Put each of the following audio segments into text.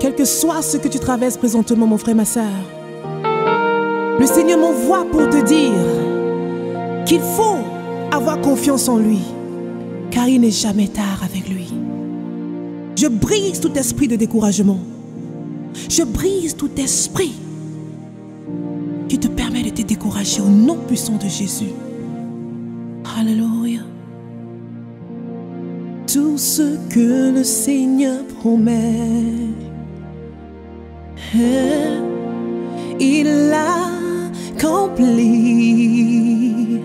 Quel que soit ce que tu traverses présentement, mon frère, ma soeur, le Seigneur m'envoie pour te dire qu'il faut avoir confiance en lui, car il n'est jamais tard avec lui. Je brise tout esprit de découragement. Je brise tout esprit qui te permet de te décourager au nom puissant de Jésus. Hallelujah. Tout ce que le Seigneur promet, hein, il l'accomplit.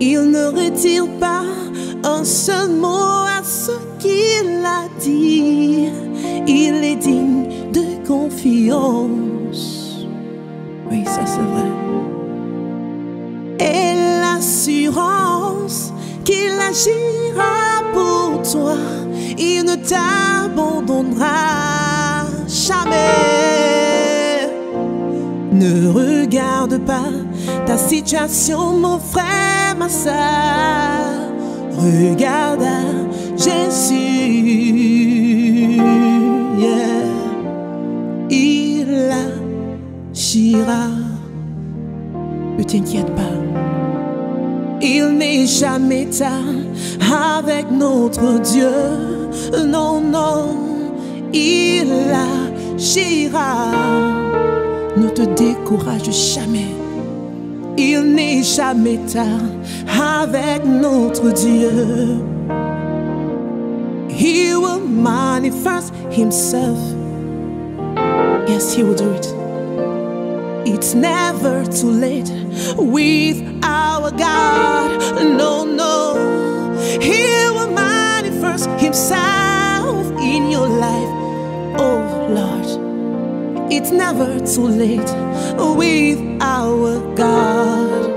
Il ne retire pas un seul mot à ce qu'il a dit. Il est digne de confiance. Oui, ça c'est vrai. Et l'assurance qu'il agira pour toi, il ne t'abandonnera jamais. Ne regarde pas ta situation, mon frère, ma soeur. Regarde à Jésus. Il agira. Ne t'inquiète pas. Il n'est jamais tard avec notre Dieu. Non, non, il agira. Ne te décourage jamais. Il n'est jamais tard avec notre Dieu. He will manifest himself. Yes, he will do it. It's never too late with our God. No, no. He will manifest himself in your life. Oh, Lord. It's never too late with our God.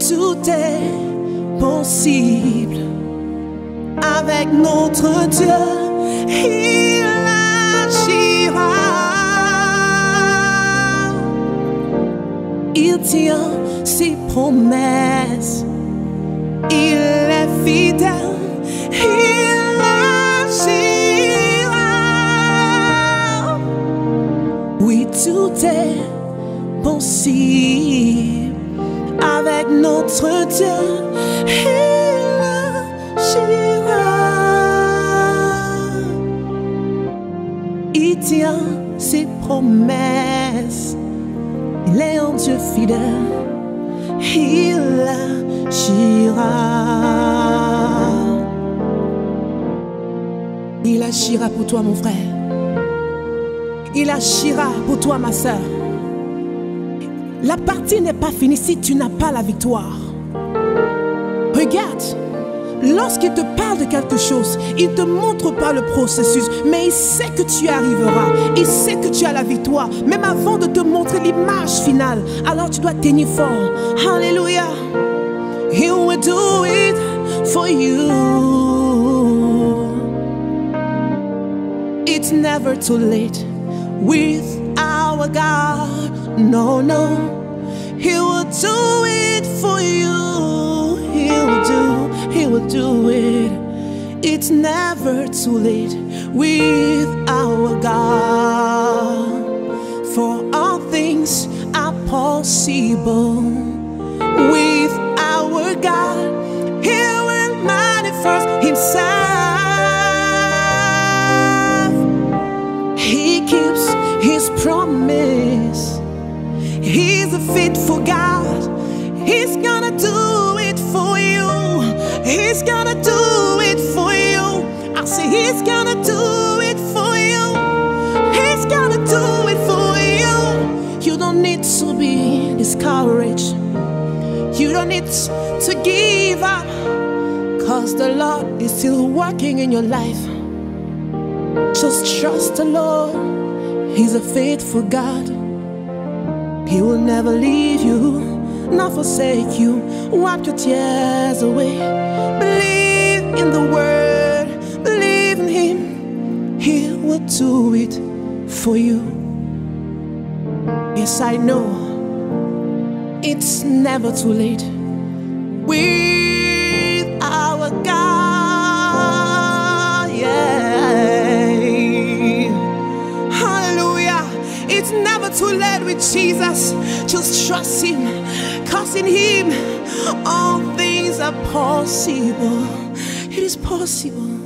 Tout est possible avec notre Dieu. Il Il tient ses promesses. Il est fidèle. Il agira. Oui, tout est possible avec notre Dieu. Il agira. Il tient ses promesses. Il est un Dieu fidèle. Il agira. Il agira pour toi, mon frère. Il agira pour toi, ma soeur. La partie n'est pas finie si tu n'as pas la victoire. Regarde, lorsqu'il te parle de quelque chose, il te montre pas le processus, mais il sait que tu arriveras. Il sait que tu as la victoire, même avant de te montrer l'image finale. Alors tu dois tenir fort. Alléluia. He will do it for you. It's never too late with our God. No, no. He will do it for you. Will do it. It's never too late with our God. For all things are possible with our God. He will manifest Himself. He keeps His promise. Need to be discouraged. You don't need to give up. Cause the Lord is still working in your life. Just trust the Lord. He's a faithful God. He will never leave you, nor forsake you. Wipe your tears away. Believe in the word, believe in Him. He will do it for you. Yes, I know it's never too late with our God. Yeah. Hallelujah. It's never too late with Jesus. Just trust Him, cause in Him all things are possible. It is possible.